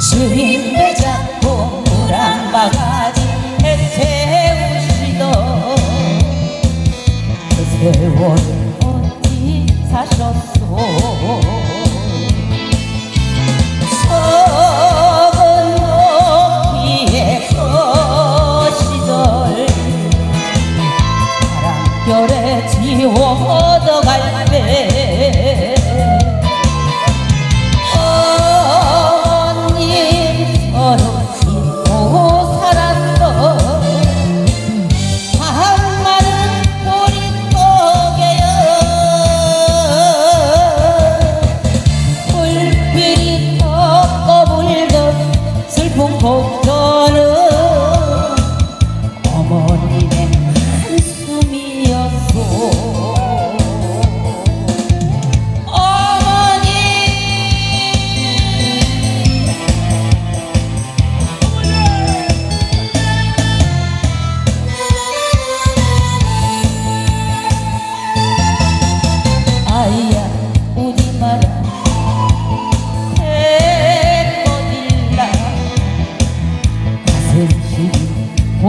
주인배 잡고 물한 바가지 해세우시던 그 세월 어디 사셨소? 별에 지워 얻어갈 때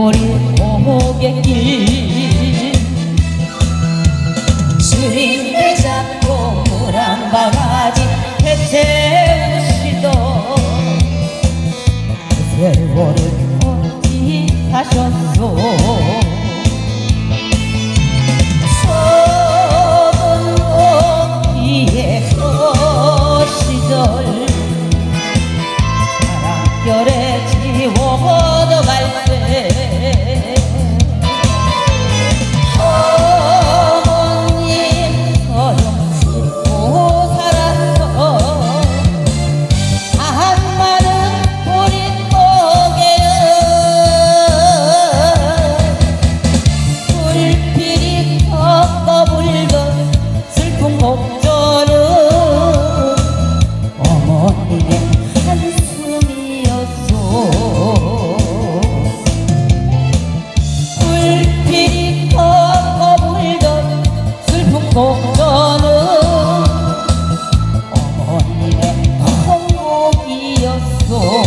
어린 고객길 주인을 잡고 노란 바가지 태우시던 세월을 어디 가셨소? 서동고기의 소시절 바람결에 목전은 언니의 행복이었소?